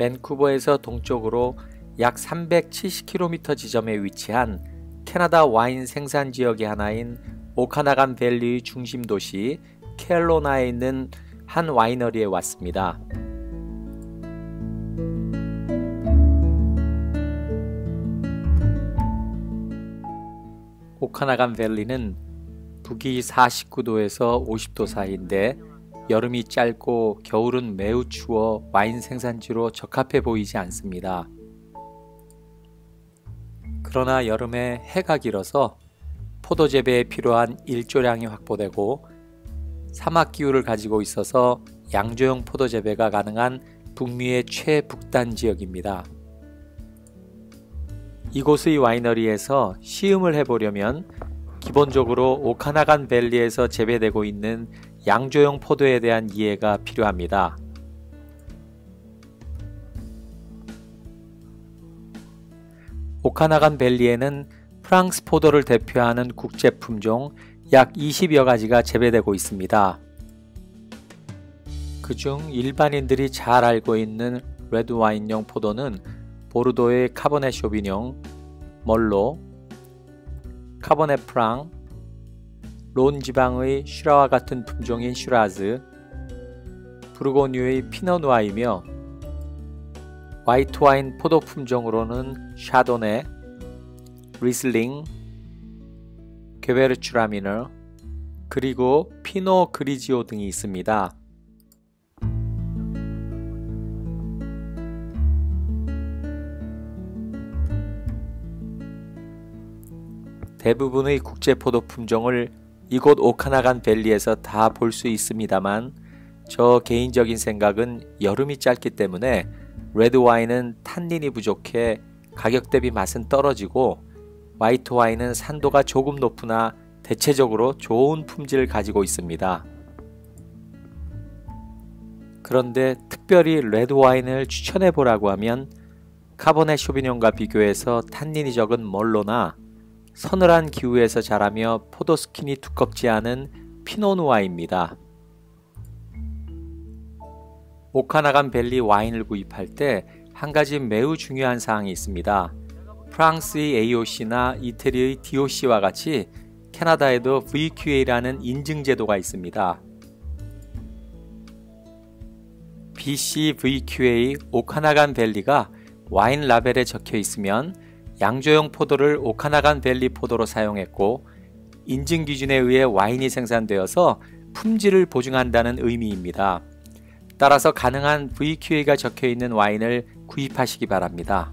밴쿠버에서 동쪽으로 약 370km 지점에 위치한 캐나다 와인 생산 지역의 하나인 오카나간 밸리의 중심 도시 켈로나에 있는 한 와이너리에 왔습니다. 오카나간 밸리는 북위 49도에서 50도 사이인데 여름이 짧고 겨울은 매우 추워 와인 생산지로 적합해 보이지 않습니다. 그러나 여름에 해가 길어서 포도 재배에 필요한 일조량이 확보되고 사막 기후를 가지고 있어서 양조용 포도 재배가 가능한 북미의 최북단 지역입니다. 이곳의 와이너리에서 시음을 해보려면 기본적으로 오카나간 밸리에서 재배되고 있는 양조용 포도에 대한 이해가 필요합니다. 오카나간 밸리에는 프랑스 포도를 대표하는 국제 품종 약 20여 가지가 재배되고 있습니다. 그중 일반인들이 잘 알고 있는 레드 와인용 포도는 보르도의 Cabernet Sauvignon, Merlot, Cabernet Franc, 론 지방의 Syrah와 같은 품종인 슈라즈, 부르고뉴의 피너누아이며 화이트 와인 포도 품종으로는 Chardonnay, Riesling, Gewürztraminer, 그리고 Pinot Grigio 등이 있습니다. 대부분의 국제 포도 품종을 이곳 오카나간 밸리에서 다 볼 수 있습니다만 저 개인적인 생각은 여름이 짧기 때문에 레드 와인은 탄닌이 부족해 가격 대비 맛은 떨어지고 화이트 와인은 산도가 조금 높으나 대체적으로 좋은 품질을 가지고 있습니다. 그런데 특별히 레드 와인을 추천해 보라고 하면 카보네 쇼비뇽과 비교해서 탄닌이 적은 멀로나 서늘한 기후에서 자라며 포도 스킨이 두껍지 않은 피노누아입니다. 오카나간 밸리 와인을 구입할 때 한 가지 매우 중요한 사항이 있습니다. 프랑스의 AOC나 이태리의 DOC와 같이 캐나다에도 VQA라는 인증 제도가 있습니다. BC VQA 오카나간 밸리가 와인 라벨에 적혀 있으면 양조용 포도를 오카나간 밸리 포도로 사용했고 인증 기준에 의해 와인이 생산되어서 품질을 보증한다는 의미입니다. 따라서 가능한 VQA가 적혀 있는 와인을 구입하시기 바랍니다.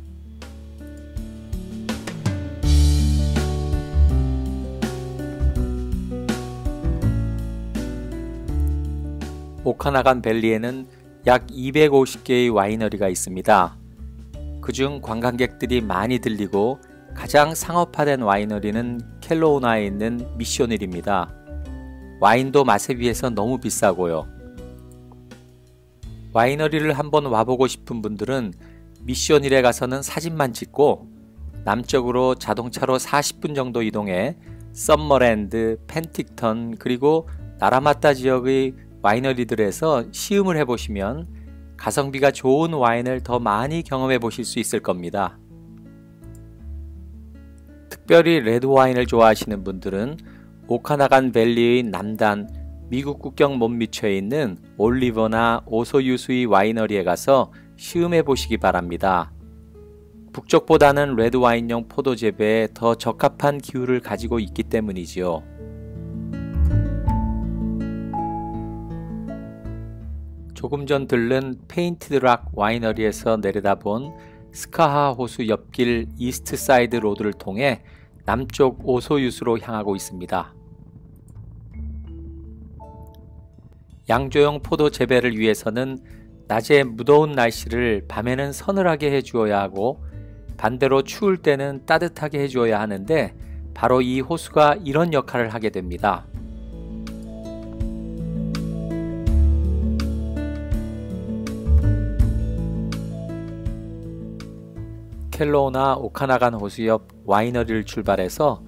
오카나간 밸리에는 약 250개의 와이너리가 있습니다. 그중 관광객들이 많이 들리고 가장 상업화된 와이너리는 켈로우나에 있는 미쇼닐입니다. 와인도 맛에 비해서 너무 비싸고요. 와이너리를 한번 와보고 싶은 분들은 미쇼닐에 가서는 사진만 찍고 남쪽으로 자동차로 40분 정도 이동해 썸머랜드, 펜틱턴 그리고 나라마타 지역의 와이너리들에서 시음을 해보시면 가성비가 좋은 와인을 더 많이 경험해 보실 수 있을 겁니다. 특별히 레드 와인을 좋아하시는 분들은 오카나간 밸리의 남단 미국 국경 못 미쳐에 있는 올리버나 오소유수의 와이너리에 가서 시음해 보시기 바랍니다. 북쪽보다는 레드 와인용 포도 재배에 더 적합한 기후를 가지고 있기 때문이지요. 조금 전 들른 Painted Rock 와이너리에서 내려다본 스카하 호수 옆길 East Side Road를 통해 남쪽 오소유수로 향하고 있습니다. 양조용 포도 재배를 위해서는 낮에 무더운 날씨를 밤에는 서늘하게 해주어야 하고 반대로 추울 때는 따뜻하게 해주어야 하는데 바로 이 호수가 이런 역할을 하게 됩니다. 켈로우나 오카나간 호수 옆 와이너리를 출발해서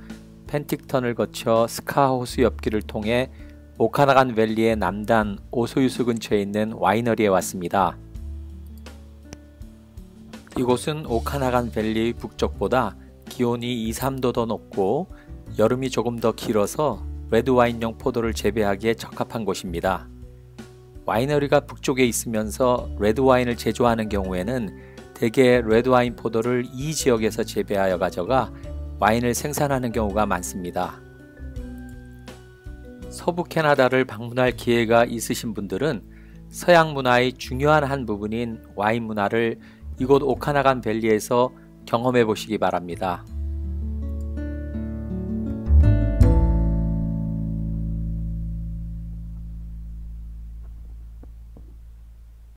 펜틱턴을 거쳐 스카 호수 옆길을 통해 오카나간 밸리의 남단 오소유수 근처에 있는 와이너리에 왔습니다. 이곳은 오카나간 밸리 북쪽보다 기온이 2, 3도 더 높고 여름이 조금 더 길어서 레드와인용 포도를 재배하기에 적합한 곳입니다. 와이너리가 북쪽에 있으면서 레드와인을 제조하는 경우에는 대개 레드와인 포도를 이 지역에서 재배하여 가져가 와인을 생산하는 경우가 많습니다. 서부 캐나다를 방문할 기회가 있으신 분들은 서양 문화의 중요한 한 부분인 와인 문화를 이곳 오카나간 밸리에서 경험해 보시기 바랍니다.